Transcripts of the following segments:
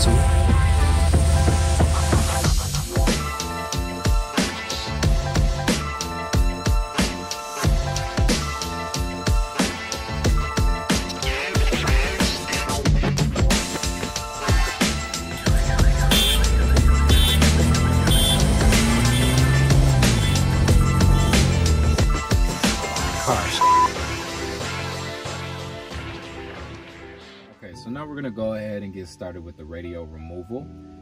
tool. Get started with the radio removal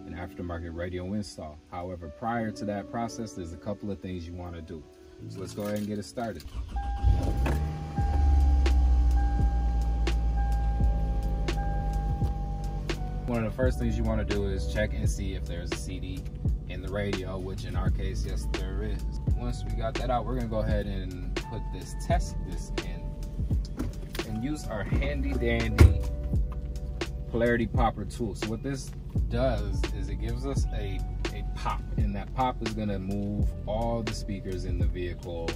and aftermarket radio install. However, prior to that process, there's a couple of things you want to do. So let's go ahead and get it started. One of the first things you want to do is check and see if there's a CD in the radio, which in our case, yes, there is. Once we got that out, we're going to go ahead and put this test disc in and use our handy dandy polarity popper tool. So what this does is it gives us a, a pop and that pop is gonna move all the speakers in the vehicle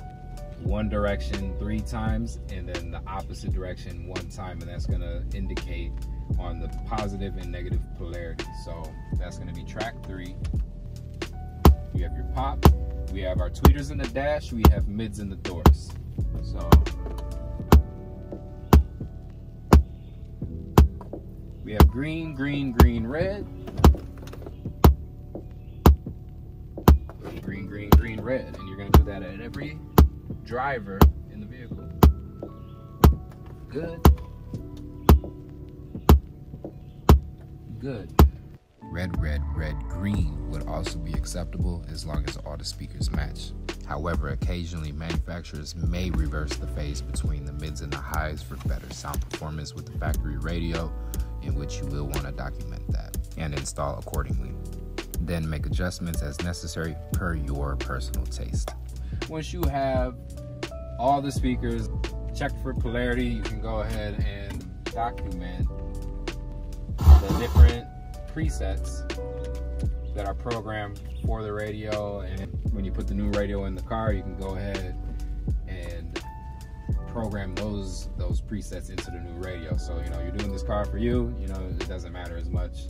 one direction three times and then the opposite direction one time and that's gonna indicate on the positive and negative polarity. So that's gonna be track three. You have your pop, we have our tweeters in the dash, we have mids in the doors. So green, green, green, red. Green, green, green, red. And you're going to do that at every driver in the vehicle. Good. Good. Red, red, red, green would also be acceptable as long as all the speakers match. However, occasionally manufacturers may reverse the phase between the mids and the highs for better sound performance with the factory radio in which you will want to document that and install accordingly. Then make adjustments as necessary per your personal taste. Once you have all the speakers checked for polarity, you can go ahead and document the different presets that are programmed for the radio. And when you put the new radio in the car, you can go ahead and program those those presets into the new radio. So you know you're doing this car for you. You know it doesn't matter as much,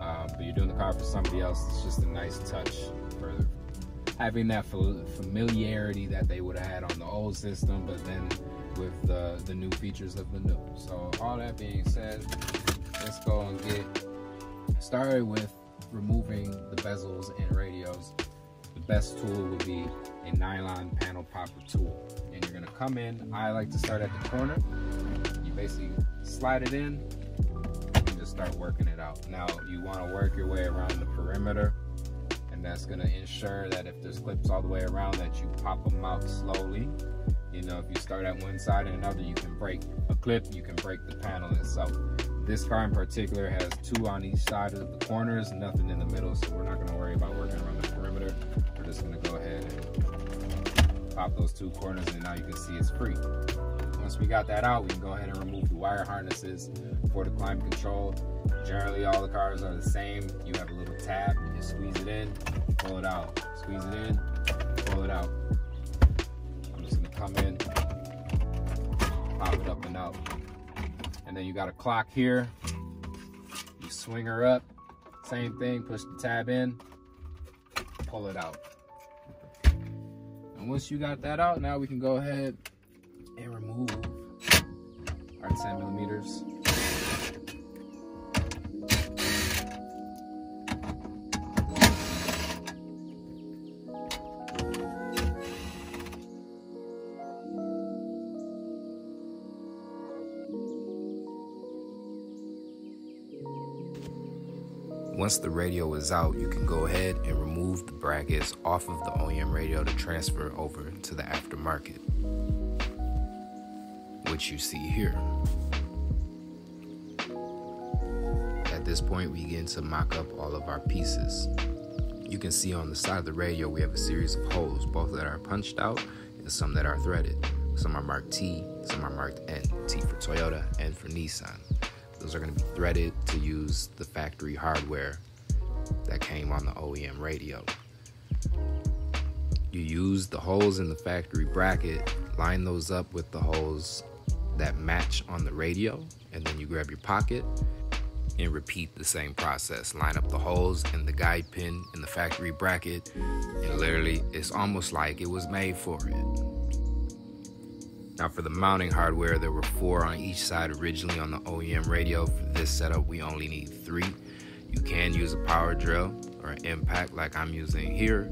um, but you're doing the car for somebody else. It's just a nice touch for having that familiarity that they would have had on the old system, but then with the the new features of the new. So all that being said, let's go and get started with removing the bezels and radios. The best tool would be a nylon panel popper tool and you're gonna come in. I like to start at the corner. You basically slide it in and just start working it out. Now you wanna work your way around the perimeter and that's gonna ensure that if there's clips all the way around that you pop them out slowly. You know, if you start at one side and another, you can break a clip, you can break the panel itself. This car in particular has two on each side of the corners, nothing in the middle, so we're not gonna worry about working around the perimeter. We're just gonna go ahead and pop those two corners and now you can see it's free. Once we got that out, we can go ahead and remove the wire harnesses for the climate control. Generally, all the cars are the same. You have a little tab, you just squeeze it in, pull it out. Squeeze it in, pull it out. I'm just gonna come in, pop it up and out. And then you got a clock here. You swing her up, same thing, push the tab in, pull it out. And once you got that out, now we can go ahead and remove our 10 millimeters. Once the radio is out, you can go ahead and remove the brackets off of the OEM radio to transfer over to the aftermarket, which you see here. At this point, we begin to mock up all of our pieces. You can see on the side of the radio, we have a series of holes, both that are punched out and some that are threaded. Some are marked T, some are marked N. T for Toyota, N for Nissan. Those are going to be threaded to use the factory hardware that came on the OEM radio. You use the holes in the factory bracket, line those up with the holes that match on the radio, and then you grab your pocket and repeat the same process. Line up the holes in the guide pin in the factory bracket, and literally, it's almost like it was made for it. Now, for the mounting hardware, there were four on each side originally on the OEM radio. For this setup, we only need three. You can use a power drill or an impact like I'm using here.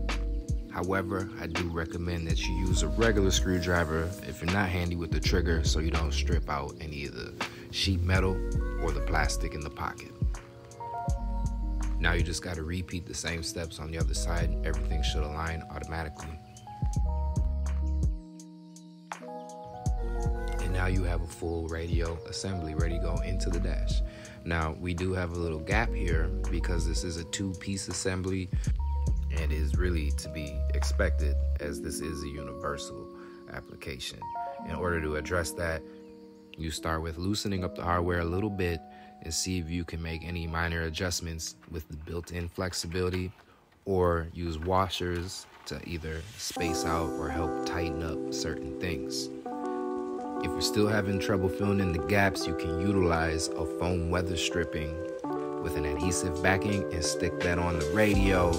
However, I do recommend that you use a regular screwdriver if you're not handy with the trigger so you don't strip out any of the sheet metal or the plastic in the pocket. Now you just got to repeat the same steps on the other side. Everything should align automatically. Now you have a full radio assembly ready to go into the dash. Now we do have a little gap here because this is a two piece assembly and is really to be expected as this is a universal application. In order to address that, you start with loosening up the hardware a little bit and see if you can make any minor adjustments with the built-in flexibility or use washers to either space out or help tighten up certain things. If you're still having trouble filling in the gaps, you can utilize a foam weather stripping with an adhesive backing and stick that on the radio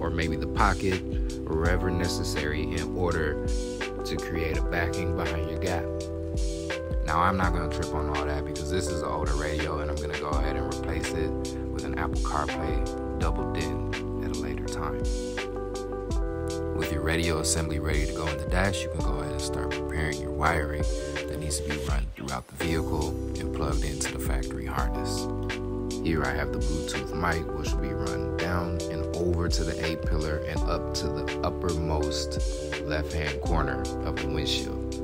or maybe the pocket or wherever necessary in order to create a backing behind your gap. Now I'm not gonna trip on all that because this is an older radio and I'm gonna go ahead and replace it with an Apple CarPlay double DIN at a later time. Radio assembly ready to go in the dash, you can go ahead and start preparing your wiring that needs to be run throughout the vehicle and plugged into the factory harness. Here I have the Bluetooth mic, which will be run down and over to the A pillar and up to the uppermost left hand corner of the windshield.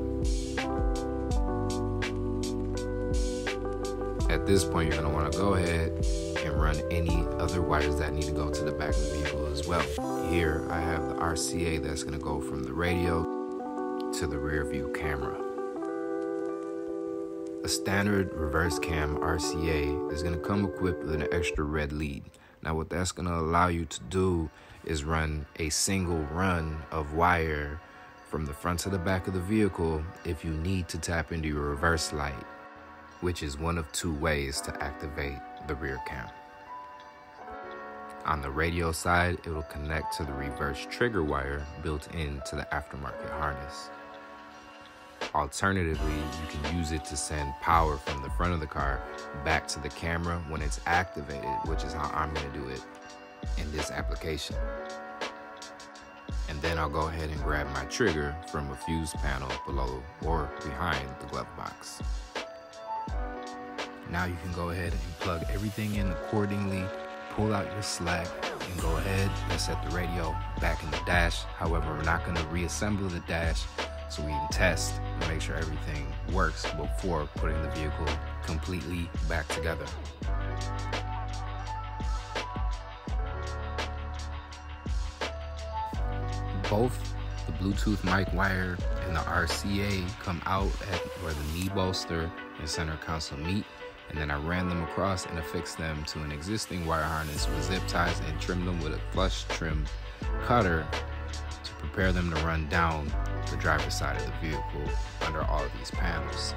At this point, you're going to want to go ahead and run any other wires that need to go to the back of the vehicle as well. Here I have the RCA that's going to go from the radio to the rear view camera. A standard reverse cam RCA is going to come equipped with an extra red lead. Now, what that's going to allow you to do is run a single run of wire from the front to the back of the vehicle if you need to tap into your reverse light, which is one of two ways to activate the rear cam. On the radio side, it will connect to the reverse trigger wire built into the aftermarket harness. Alternatively, you can use it to send power from the front of the car back to the camera when it's activated, which is how I'm going to do it in this application. And then I'll go ahead and grab my trigger from a fuse panel below or behind the glove box. Now you can go ahead and plug everything in accordingly, pull out your slack, and go ahead and set the radio back in the dash. However, we're not going to reassemble the dash so we can test and make sure everything works before putting the vehicle completely back together. Both the Bluetooth mic wire and the RCA come out at where the knee bolster and center console meet and then I ran them across and affixed them to an existing wire harness with zip ties and trimmed them with a flush trim cutter to prepare them to run down the driver's side of the vehicle under all of these panels.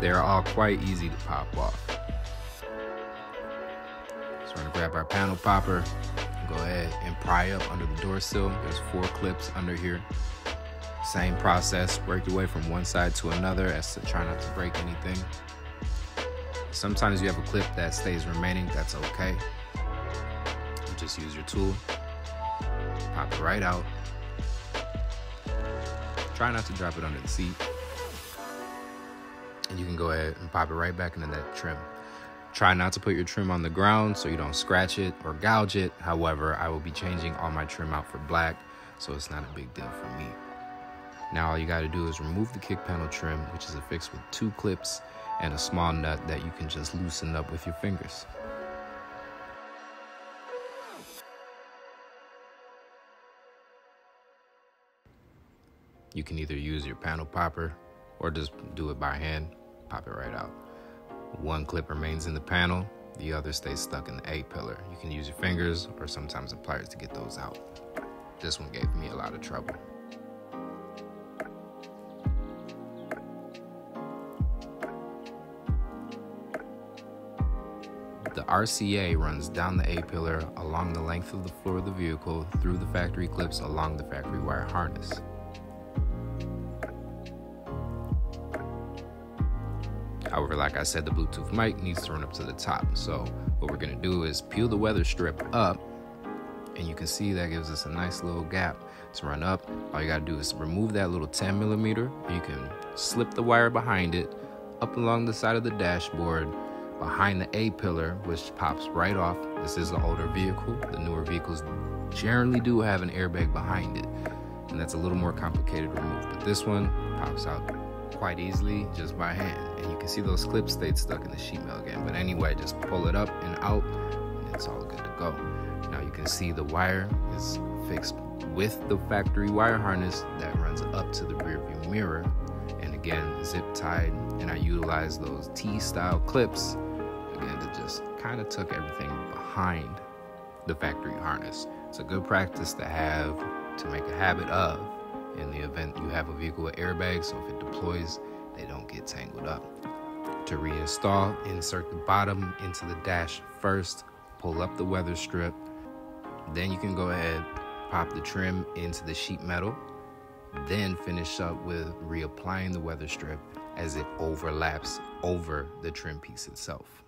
They are all quite easy to pop off. So we're gonna grab our panel popper go ahead and pry up under the door sill. There's four clips under here. Same process, work your way from one side to another as to try not to break anything. Sometimes you have a clip that stays remaining, that's okay. You just use your tool, pop it right out, Try not to drop it under the seat. And you can go ahead and pop it right back into that trim. Try not to put your trim on the ground so you don't scratch it or gouge it. However, I will be changing all my trim out for black, so it's not a big deal for me. Now all you got to do is remove the kick panel trim, which is affixed with two clips and a small nut that you can just loosen up with your fingers. You can either use your panel popper or just do it by hand, pop it right out. One clip remains in the panel, the other stays stuck in the A pillar. You can use your fingers or sometimes the pliers to get those out. This one gave me a lot of trouble. RCA runs down the A pillar along the length of the floor of the vehicle through the factory clips along the factory wire harness. However, like I said, the Bluetooth mic needs to run up to the top. So what we're gonna do is peel the weather strip up and you can see that gives us a nice little gap to run up. All you gotta do is remove that little 10 millimeter. You can slip the wire behind it up along the side of the dashboard behind the A pillar, which pops right off. This is an older vehicle. The newer vehicles generally do have an airbag behind it, and that's a little more complicated to remove. But this one pops out quite easily just by hand. And you can see those clips stayed stuck in the sheet metal again. But anyway, just pull it up and out, and it's all good to go. Now you can see the wire is fixed with the factory wire harness that runs up to the rear view mirror. And again, zip tied, and I utilize those T-style clips again to just kind of took everything behind the factory harness. It's a good practice to have to make a habit of in the event you have a vehicle with airbags, so if it deploys, they don't get tangled up. To reinstall, insert the bottom into the dash first, pull up the weather strip, then you can go ahead, pop the trim into the sheet metal, then finish up with reapplying the weather strip as it overlaps over the trim piece itself.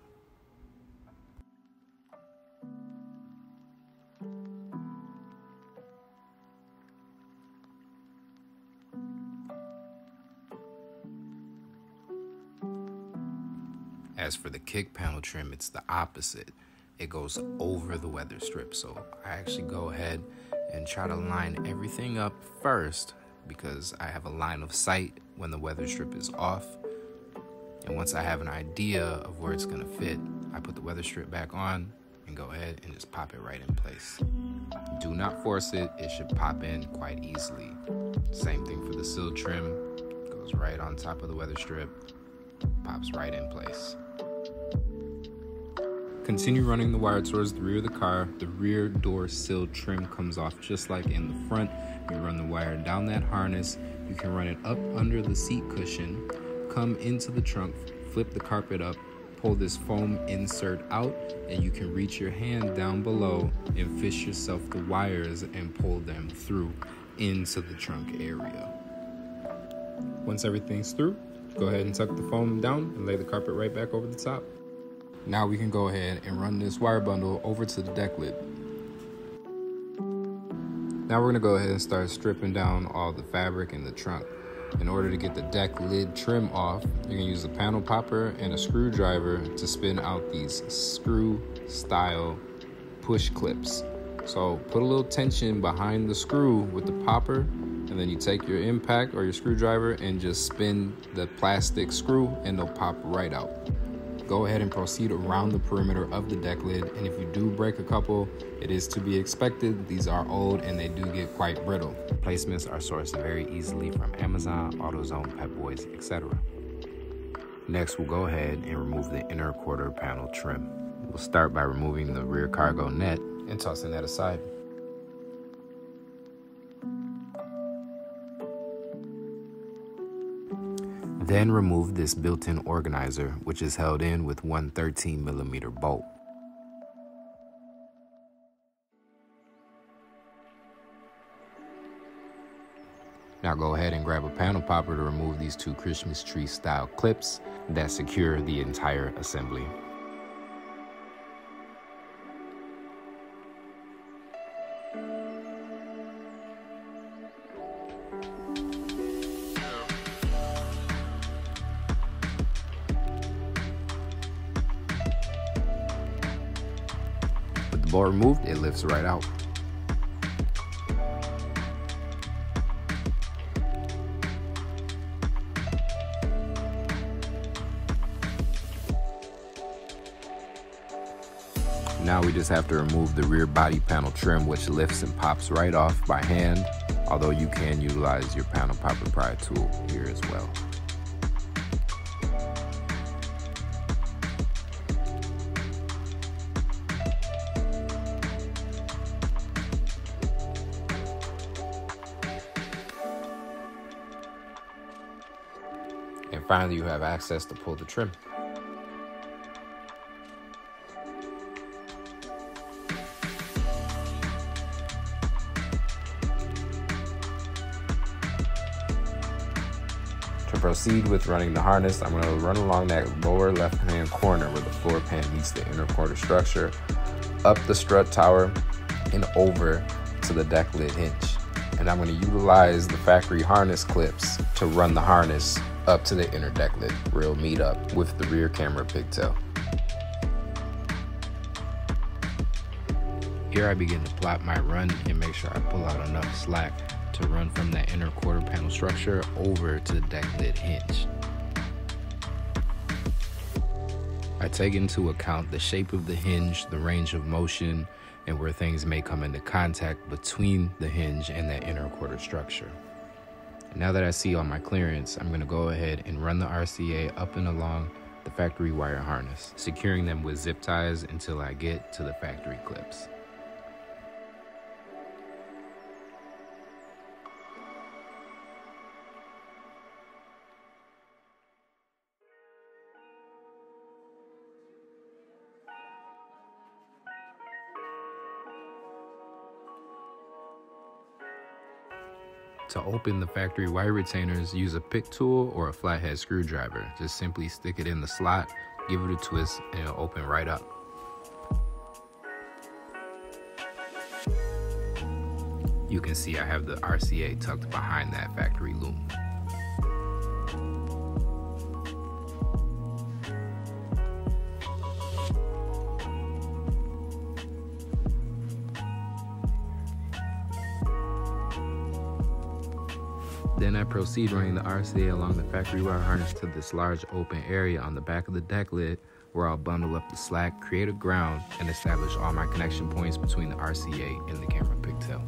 As for the kick panel trim, it's the opposite. It goes over the weather strip. So I actually go ahead and try to line everything up first because I have a line of sight when the weather strip is off. And once I have an idea of where it's gonna fit, I put the weather strip back on and go ahead and just pop it right in place. Do not force it, it should pop in quite easily. Same thing for the sill trim, goes right on top of the weather strip, pops right in place. Continue running the wire towards the rear of the car. The rear door sill trim comes off just like in the front. You run the wire down that harness. You can run it up under the seat cushion, come into the trunk, flip the carpet up, pull this foam insert out, and you can reach your hand down below and fish yourself the wires and pull them through into the trunk area. Once everything's through, go ahead and tuck the foam down and lay the carpet right back over the top. Now we can go ahead and run this wire bundle over to the deck lid. Now we're gonna go ahead and start stripping down all the fabric in the trunk. In order to get the deck lid trim off, you can use a panel popper and a screwdriver to spin out these screw style push clips. So put a little tension behind the screw with the popper and then you take your impact or your screwdriver and just spin the plastic screw and they'll pop right out go ahead and proceed around the perimeter of the deck lid. And if you do break a couple, it is to be expected. These are old and they do get quite brittle. Placements are sourced very easily from Amazon, AutoZone, Pep Boys, etc. Next, we'll go ahead and remove the inner quarter panel trim. We'll start by removing the rear cargo net and tossing that aside. Then remove this built-in organizer, which is held in with one 13 millimeter bolt. Now go ahead and grab a panel popper to remove these two Christmas tree style clips that secure the entire assembly. Removed, it lifts right out. Now we just have to remove the rear body panel trim which lifts and pops right off by hand, although you can utilize your panel popper pry tool here as well. Finally, you have access to pull the trim. To proceed with running the harness, I'm going to run along that lower left-hand corner where the floor pan meets the inner quarter structure, up the strut tower, and over to the deck lid hinge. And I'm going to utilize the factory harness clips to run the harness up to the inner deck lid where it'll meet up with the rear camera pigtail. Here I begin to plot my run and make sure I pull out enough slack to run from that inner quarter panel structure over to the deck lid hinge. I take into account the shape of the hinge, the range of motion, and where things may come into contact between the hinge and that inner quarter structure. Now that I see all my clearance, I'm going to go ahead and run the RCA up and along the factory wire harness, securing them with zip ties until I get to the factory clips. Open the factory wire retainers, use a pick tool or a flathead screwdriver. Just simply stick it in the slot, give it a twist, and it'll open right up. You can see I have the RCA tucked behind that factory loom. Proceed running the RCA along the factory wire harness to this large open area on the back of the deck lid where I'll bundle up the slack, create a ground, and establish all my connection points between the RCA and the camera pigtail.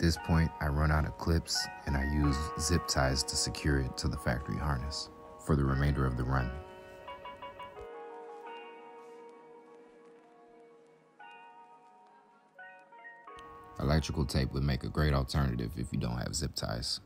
This point, I run out of clips and I use zip ties to secure it to the factory harness for the remainder of the run. Electrical tape would make a great alternative if you don't have zip ties.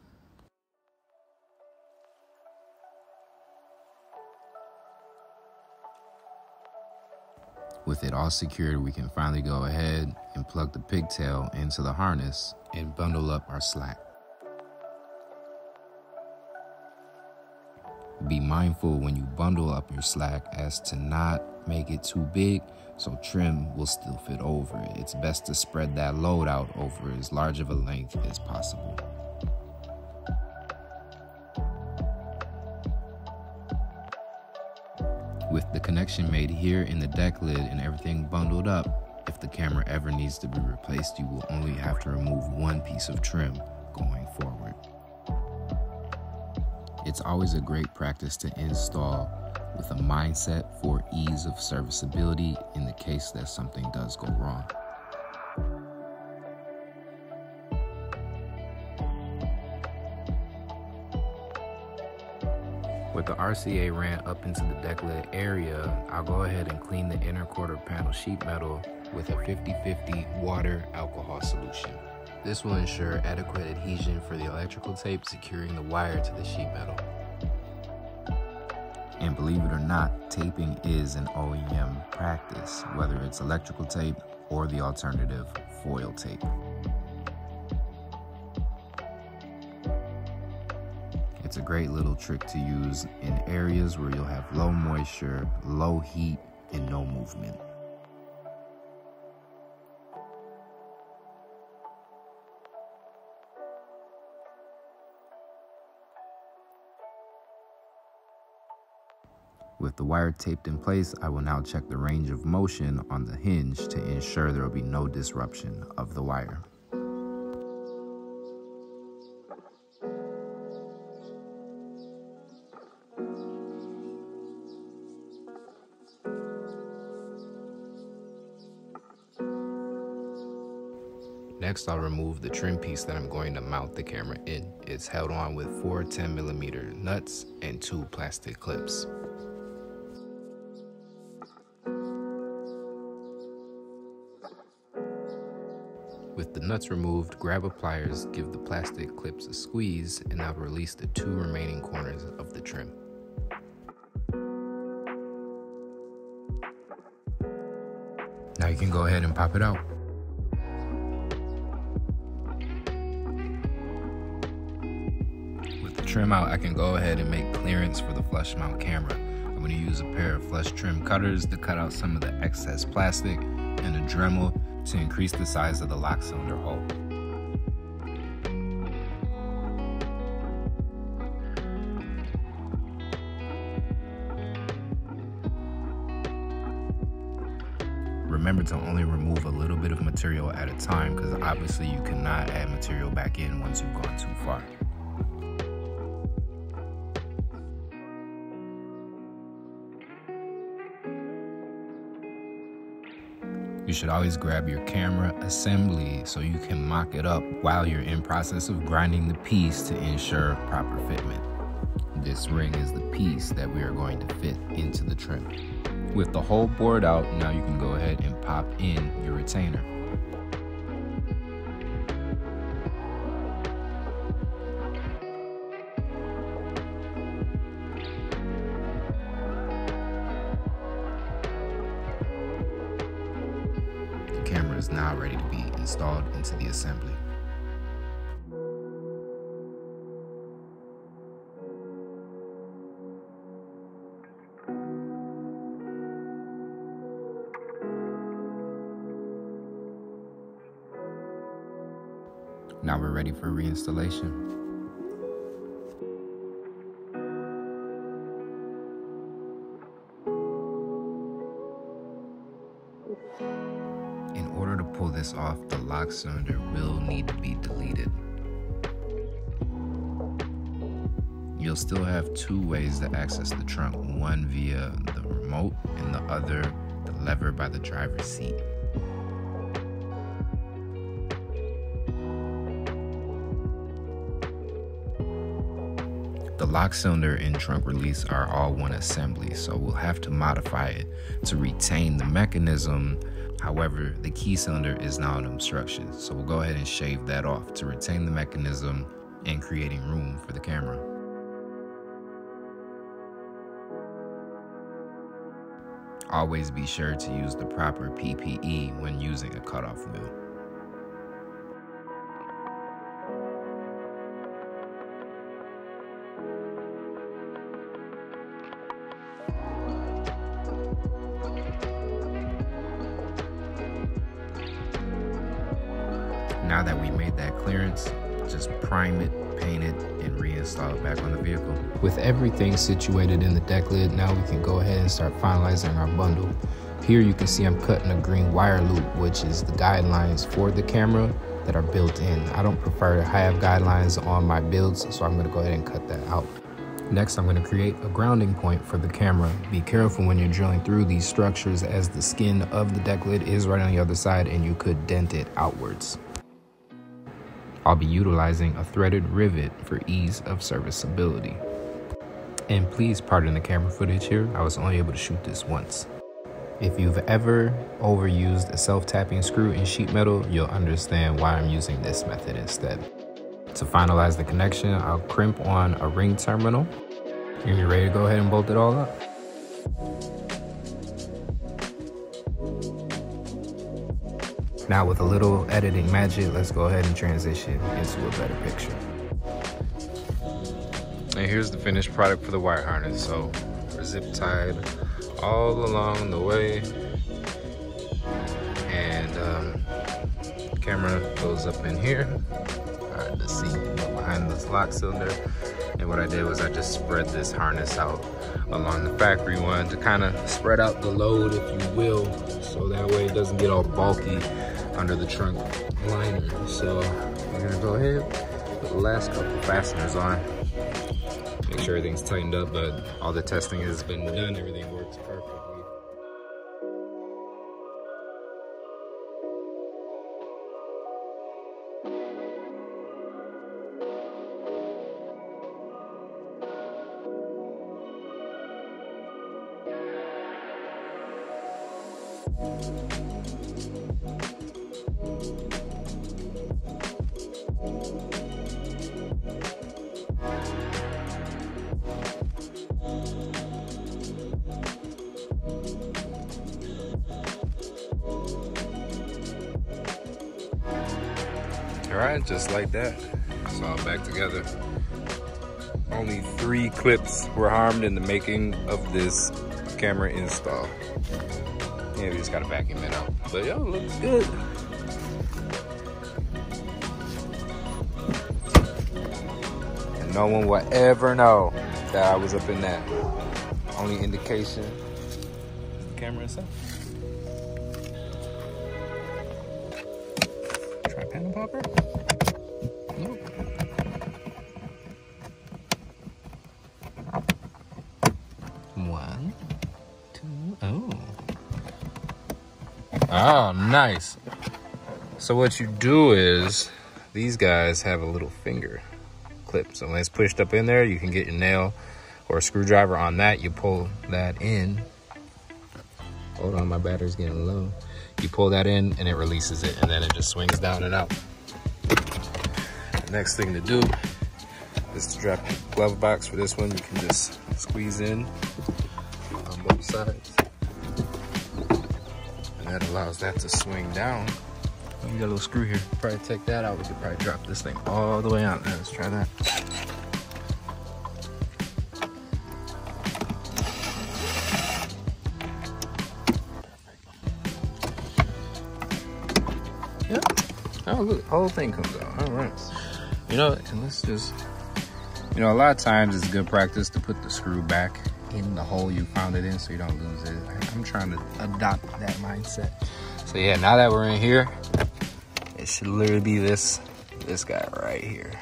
With it all secured, we can finally go ahead and plug the pigtail into the harness and bundle up our slack. Be mindful when you bundle up your slack as to not make it too big so trim will still fit over it. It's best to spread that load out over as large of a length as possible. With the connection made here in the deck lid and everything bundled up, if the camera ever needs to be replaced, you will only have to remove one piece of trim going forward. It's always a great practice to install with a mindset for ease of serviceability in the case that something does go wrong. With the RCA ran up into the lid area, I'll go ahead and clean the inner quarter panel sheet metal with a 50-50 water alcohol solution. This will ensure adequate adhesion for the electrical tape securing the wire to the sheet metal. And believe it or not, taping is an OEM practice, whether it's electrical tape or the alternative foil tape. It's a great little trick to use in areas where you'll have low moisture, low heat, and no movement. With the wire taped in place, I will now check the range of motion on the hinge to ensure there will be no disruption of the wire. Next, I'll remove the trim piece that I'm going to mount the camera in. It's held on with four 10 millimeter nuts and two plastic clips. With the nuts removed, grab a pliers, give the plastic clips a squeeze, and I'll release the two remaining corners of the trim. Now you can go ahead and pop it out. Trim out, I can go ahead and make clearance for the flush mount camera. I'm going to use a pair of flush trim cutters to cut out some of the excess plastic and a Dremel to increase the size of the lock cylinder hole. Remember to only remove a little bit of material at a time because obviously you cannot add material back in once you've gone too far. You should always grab your camera assembly so you can mock it up while you're in process of grinding the piece to ensure proper fitment. This ring is the piece that we are going to fit into the trim. With the hole board out, now you can go ahead and pop in your retainer. For reinstallation. In order to pull this off, the lock cylinder will need to be deleted. You'll still have two ways to access the trunk, one via the remote and the other the lever by the driver's seat. Lock cylinder and trunk release are all one assembly, so we'll have to modify it to retain the mechanism. However, the key cylinder is now an obstruction, so we'll go ahead and shave that off to retain the mechanism and creating room for the camera. Always be sure to use the proper PPE when using a cutoff wheel. That we made that clearance, just prime it, paint it, and reinstall it back on the vehicle. With everything situated in the deck lid, now we can go ahead and start finalizing our bundle. Here you can see I'm cutting a green wire loop, which is the guidelines for the camera that are built in. I don't prefer to have guidelines on my builds, so I'm gonna go ahead and cut that out. Next, I'm going to create a grounding point for the camera. Be careful when you're drilling through these structures as the skin of the deck lid is right on the other side and you could dent it outwards. I'll be utilizing a threaded rivet for ease of serviceability. And please pardon the camera footage here, I was only able to shoot this once. If you've ever overused a self-tapping screw in sheet metal, you'll understand why I'm using this method instead. To finalize the connection, I'll crimp on a ring terminal. And you're ready to go ahead and bolt it all up. Now with a little editing magic, let's go ahead and transition into a better picture. And here's the finished product for the wire harness. So we're zip tied all along the way. And um, camera goes up in here. Hard to see behind this lock cylinder. And what I did was I just spread this harness out along the factory one to kind of spread out the load, if you will, so that way it doesn't get all bulky under the trunk liner. So we're gonna go ahead, put the last couple fasteners on. Make sure everything's tightened up, but all the testing has been done, everything works perfect. All right, just like that. It's all back together. Only three clips were harmed in the making of this camera install. Yeah, we just gotta vacuum it out. But yo, looks good. No one will ever know that I was up in that. Only indication camera itself. Try panel popper? Nope. One, two, oh. Oh, nice. So what you do is, these guys have a little finger clip. So when it's pushed up in there, you can get your nail or screwdriver on that. You pull that in. Hold on, my battery's getting low. You pull that in and it releases it and then it just swings down and out. The next thing to do is to drop your glove box for this one. You can just squeeze in on both sides. And that allows that to swing down. You got a little screw here. Probably take that out. We could probably drop this thing all the way out. Let's try that. Yeah. Oh, look, the whole thing comes out. All right. You know, and let's just, you know, a lot of times it's good practice to put the screw back in the hole you found it in so you don't lose it. I'm trying to adopt that mindset. So yeah, now that we're in here, it should literally be this, this guy right here.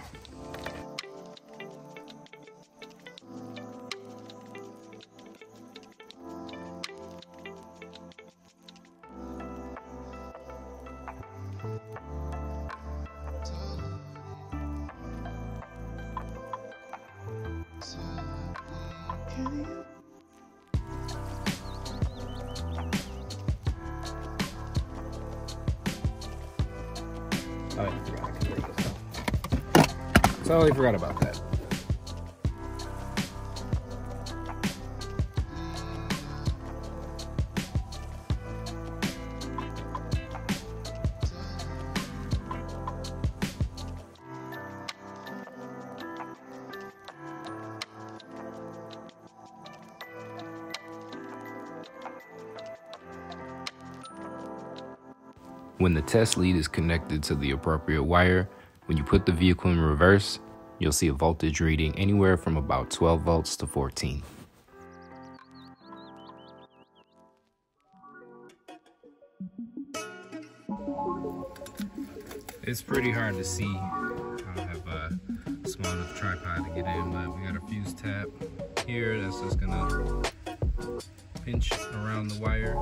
Forgot about that. When the test lead is connected to the appropriate wire, when you put the vehicle in reverse, you'll see a voltage reading anywhere from about 12 volts to 14. It's pretty hard to see. I don't have a small enough tripod to get in, but we got a fuse tap here that's just gonna pinch around the wire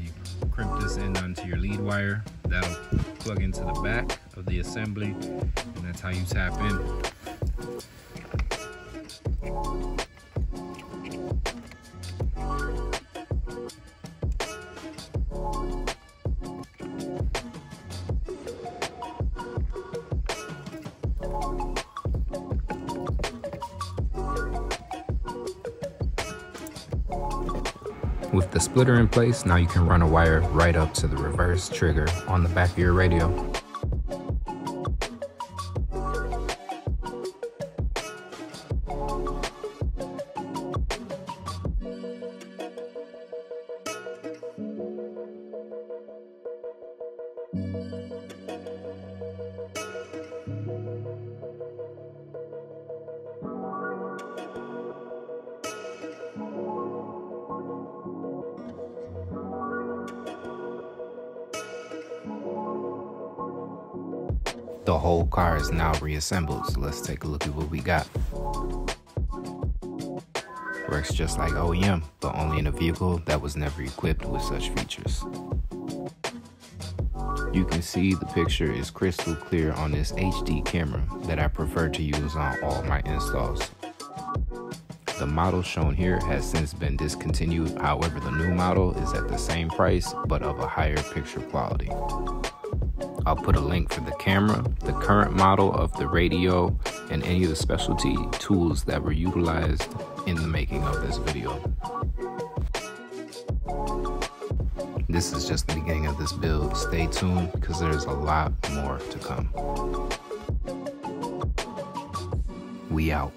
You crimp this end onto your lead wire. That'll plug into the back of the assembly, that's how you tap in. With the splitter in place, now you can run a wire right up to the reverse trigger on the back of your radio. Reassembled, so let's take a look at what we got. Works just like OEM, but only in a vehicle that was never equipped with such features. You can see the picture is crystal clear on this HD camera that I prefer to use on all my installs. The model shown here has since been discontinued. However, the new model is at the same price but of a higher picture quality. I'll put a link for the camera, the current model of the radio, and any of the specialty tools that were utilized in the making of this video. This is just the beginning of this build. Stay tuned because there's a lot more to come. We out.